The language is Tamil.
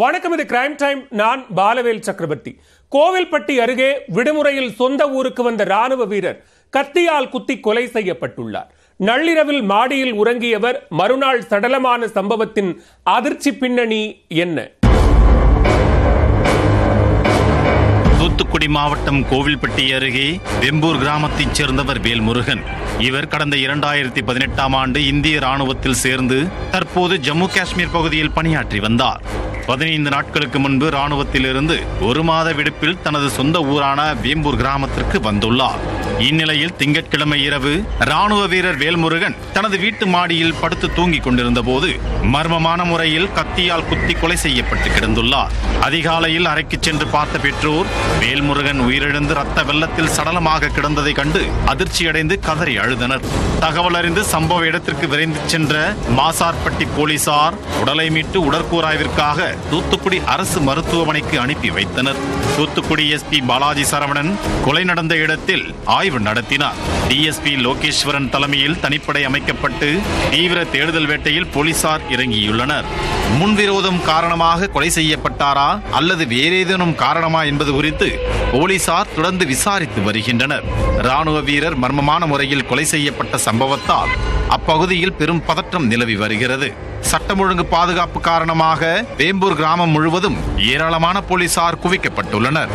வணக்கம் இது கிரைம் டைம் நான் பாலவேல் சக்கரவர்த்தி. கோவில்பட்டி அருகே விடுமுறையில் சொந்த ஊருக்கு வந்த ராணுவ வீரர் கத்தியால் குத்தி கொலை செய்யப்பட்டுள்ளார். நள்ளிரவில் மாடியில் உறங்கியவர் மறுநாள் சடலமான சம்பவத்தின் அதிர்ச்சி பின்னணி என்ன? தூத்துக்குடி மாவட்டம் கோவில்பட்டி அருகே வெம்பூர் கிராமத்தைச் சேர்ந்தவர் வேல்முருகன். இவர் கடந்த இரண்டாயிரத்தி பதினெட்டாம் ஆண்டு இந்திய ராணுவத்தில் சேர்ந்து தற்போது ஜம்மு காஷ்மீர் பகுதியில் பணியாற்றி வந்தார். பதினைந்து நாட்களுக்கு முன்பு ராணுவத்திலிருந்து ஒரு மாத விடுப்பில் தனது சொந்த ஊரான வேம்பூர் கிராமத்திற்கு வந்துள்ளார். இந்நிலையில் திங்கட்கிழமை இரவு ராணுவ வீரர் வேல்முருகன் தனது வீட்டு மாடியில் படுத்து தூங்கிக் கொண்டிருந்த போது மர்மமான முறையில் கத்தியால் குத்தி கொலை செய்யப்பட்டு கிடந்துள்ளார். அதிகாலையில் அறைக்கு சென்று பார்த்த பெற்றோர் வேல்முருகன் உயிரிழந்து ரத்த வெள்ளத்தில் சடலமாக கிடந்ததை கண்டு அதிர்ச்சியடைந்து கதறி அழுதனர். தகவல் அறிந்து சம்பவ இடத்திற்கு விரைந்து சென்ற மாசார்பட்டி போலீசார் உடலை மீட்டு உடற்கூராய்விற்காக தூத்துக்குடி அரசு மருத்துவமனைக்கு அனுப்பி வைத்தனர். தூத்துக்குடி எஸ்பி பாலாஜி சரவணன் கொலை நடந்த இடத்தில் ஆய்வு ஆய்வு நடத்தினார். டிஎஸ்பி லோகேஸ்வரன் தலைமையில் தனிப்படை அமைக்கப்பட்டு தீவிர தேடுதல் வேட்டையில் போலீசார் இறங்கியுள்ளனர். முன்விரோதம் காரணமாக கொலை செய்யப்பட்டாரா அல்லது வேறேதேனும் காரணமா என்பது குறித்து போலீசார் தொடர்ந்து விசாரித்து வருகின்றனர். ராணுவ வீரர் மர்மமான முறையில் கொலை செய்யப்பட்ட சம்பவத்தால் அப்பகுதியில் பெரும் பதற்றம் நிலவி வருகிறது. சட்டம் ஒழுங்கு பாதுகாப்பு காரணமாக வேம்பூர் கிராமம் முழுவதும் ஏராளமான போலீசார் குவிக்கப்பட்டுள்ளனர்.